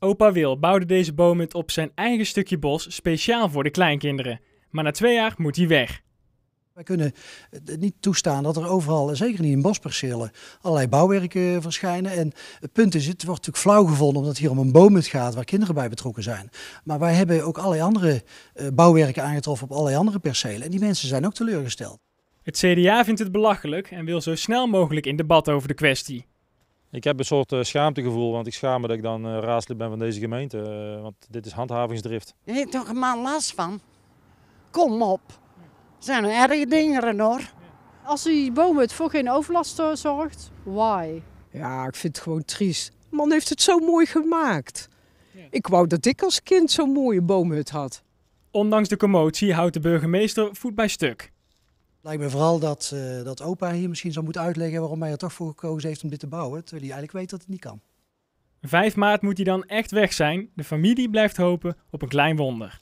Opa Wil bouwde deze boomhut op zijn eigen stukje bos speciaal voor de kleinkinderen. Maar na twee jaar moet hij weg. Wij kunnen het niet toestaan dat er overal, zeker niet in bospercelen, allerlei bouwwerken verschijnen. En het punt is, het wordt natuurlijk flauw gevonden omdat het hier om een boomhut gaat waar kinderen bij betrokken zijn. Maar wij hebben ook allerlei andere eh, bouwwerken aangetroffen op allerlei andere percelen. En die mensen zijn ook teleurgesteld. Het CDA vindt het belachelijk en wil zo snel mogelijk in debat over de kwestie. Ik heb een soort uh, schaamtegevoel, want ik schaam me dat ik dan uh, raadslid ben van deze gemeente. Uh, want dit is handhavingsdrift. Je hebt toch een man last van? Kom op. zijn er erge dingen hoor. Als die boomhut voor geen overlast zorgt, why? Ja, ik vind het gewoon triest. De man heeft het zo mooi gemaakt. Ik wou dat ik als kind zo'n mooie boomhut had. Ondanks de commotie houdt de burgemeester voet bij stuk. Lijkt me vooral dat, uh, dat opa hier misschien zou moeten uitleggen waarom hij er toch voor gekozen heeft om dit te bouwen, terwijl hij eigenlijk weet dat het niet kan. 5 maart moet hij dan echt weg zijn. De familie blijft hopen op een klein wonder.